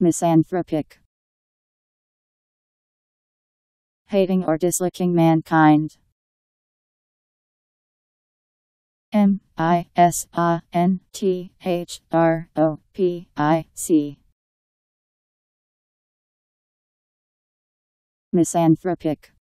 Misanthropic. Hating or disliking mankind. M I S A N T H R O P I C. Misanthropic.